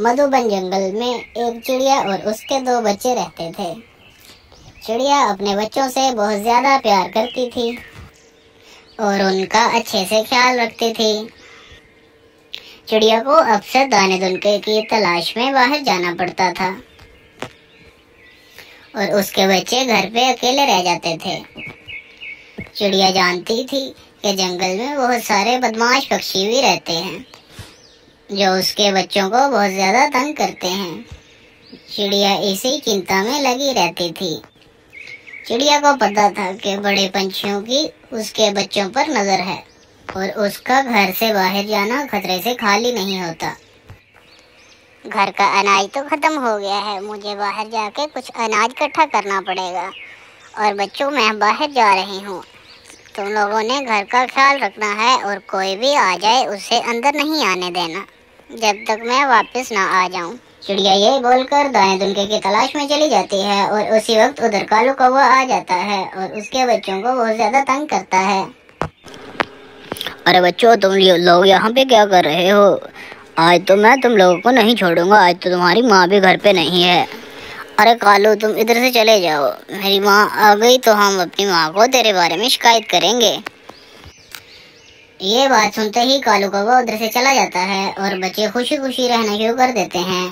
मधुबन जंगल में एक चिड़िया और उसके दो बच्चे रहते थे। चिड़िया अपने बच्चों से बहुत ज़्यादा प्यार करती थी और उनका अच्छे से ख्याल रखती थी। चिड़िया को अक्सर दाने दुनके की तलाश में बाहर जाना पड़ता था और उसके बच्चे घर पे अकेले रह जाते थे। चिड़िया जानती थी कि जंगल में बहुत सारे बदमाश पक्षी भी रहते हैं। जो उसके बच्चों को बहुत ज़्यादा तंग करते हैं। चिड़िया इसी चिंता में लगी रहती थी। चिड़िया को पता था कि बड़े पंछियों की उसके बच्चों पर नज़र है और उसका घर से बाहर जाना खतरे से खाली नहीं होता। घर का अनाज तो खत्म हो गया है। मुझे बाहर जाके कुछ अनाज इकट्ठा करना पड़ेगा और बच्चों, मैं बाहर जा रही हूँ। तुम लोगों ने घर का ख्याल रखना है और कोई भी आ जाए, उसे अंदर नहीं आने देना। जब तक मैं वापस ना आ जाऊँ। चिड़िया ये बोलकर दाएँ दुनके की तलाश में चली जाती है और उसी वक्त उधर कालू कौवा आ जाता है और उसके बच्चों को बहुत ज़्यादा तंग करता है। अरे बच्चों, तुम लोग यहाँ पे क्या कर रहे हो? आज तो मैं तुम लोगों को नहीं छोड़ूँगा, आज तो तुम्हारी माँ भी घर पे नहीं है। अरे कालू, तुम इधर से चले जाओ। मेरी माँ आ गई तो हम अपनी माँ को तेरे बारे में शिकायत करेंगे। ये बात सुनते ही कालू कौवा उधर से चला जाता है और बच्चे खुशी खुशी रहना शुरू कर देते हैं।